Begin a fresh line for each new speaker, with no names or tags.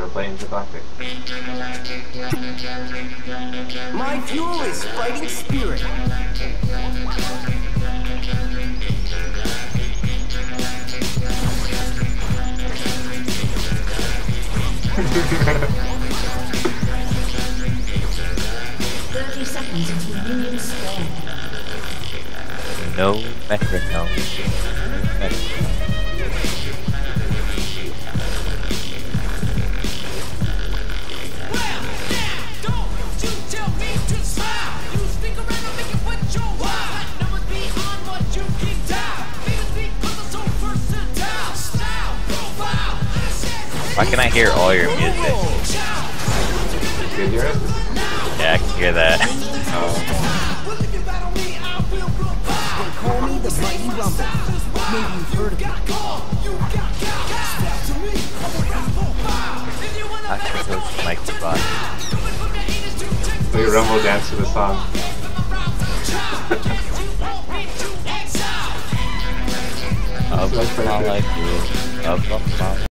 play Intergalactic.
My fuel is fighting spirit.
Thirty seconds until minions spawn.
No metronome. No metronome. Why can I hear all your music?
You hear it?
Yeah, I can hear that.
Oh.
They call me the Mighty Rumble. Maybe you've heard of me.
I think it was Mike Spot.
We rumble dance to the song.
Up,
That's
up,
pretty
my
good.
life, up, up, my